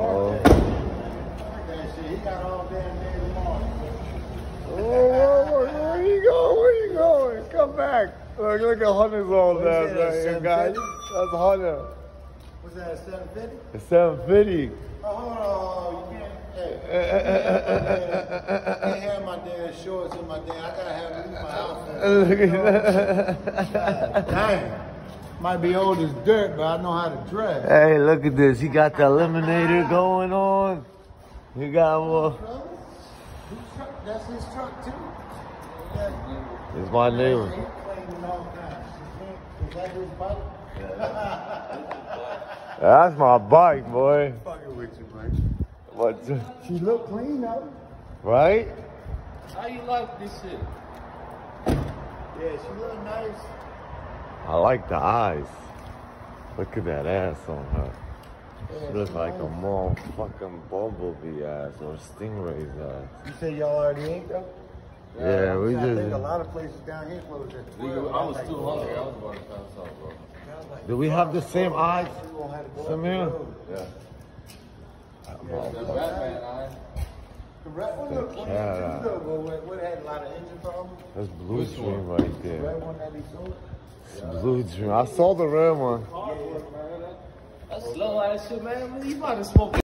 Oh. Damn. Whoa, whoa, whoa, where you going? Where you going? Come back. Look, look at Hunter's all What there, is that, there, seven guys. That's Hunter. What's that, 750? It's 750. Oh, hold on. You can't, hey, have my damn shorts in my damn, I gotta have my outfit. Look at that. Dang. Might be old as dirt, but I know how to dress. Hey, look at this. He got the eliminator going on. He got more. Whose? That's his truck too. Yeah. It's my He neighbor. claiming all kinds. Is that his bike? That's my bike, boy. Fucking with you, man. What? She look clean though. Right? How you like this shit? Yeah, she look nice. I like the eyes. Look at that ass on her. She looks like a motherfucking bumblebee ass or stingray's ass. You say y'all already ate though? Yeah, we I think a just. lot of places down here closed at 12. I was too hungry. I was about to pass out, bro. Do we have the same eyes, We gonna have to go Samir? the road. Yeah. Red one look, one Yeah. of the two though, but what had a lot of engine problems? That's Blue Which Dream one? right The there. red one that he sold? It's Blue Dream. I saw the red one. That's slow ass shit, man. You about to smoke